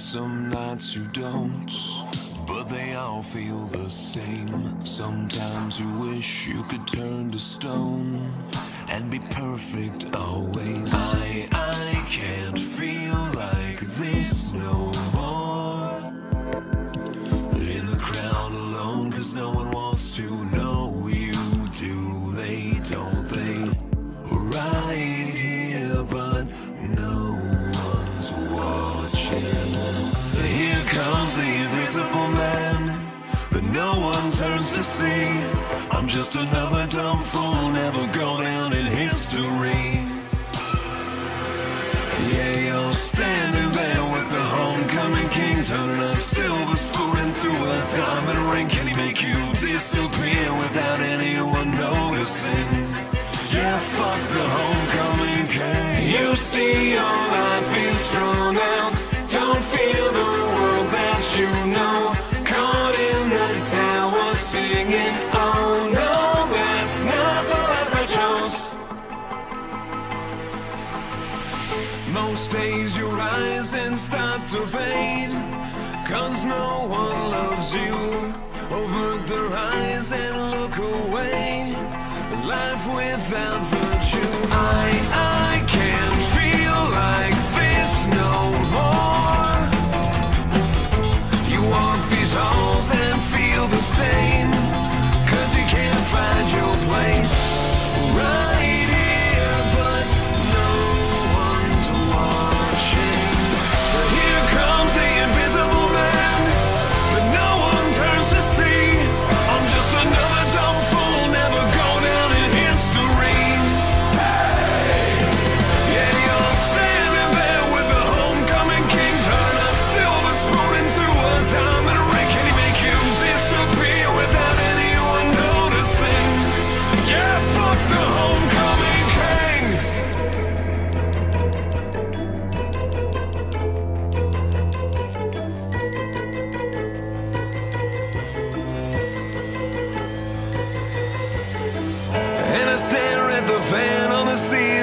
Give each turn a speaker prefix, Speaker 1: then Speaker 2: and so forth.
Speaker 1: some nights you don't. But they all feel the same. Sometimes you wish you could turn to stone and be perfect always. I, I can't feel like this no more. In the crowd alone, cause no one wants to know no one turns to see. I'm just another dumb fool, never go down in history. Yeah, you're standing there with the homecoming king, turning a silver spoon into a diamond ring. Can he make you disappear without anyone noticing? Yeah, fuck the homecoming king. You see your life is strung out. Don't feel the world that you know. Singing. Oh no, that's not the life I chose. Most days you rise and start to fade. Cause no one loves you. Avert their eyes and look away. Life without the fan on the ceiling.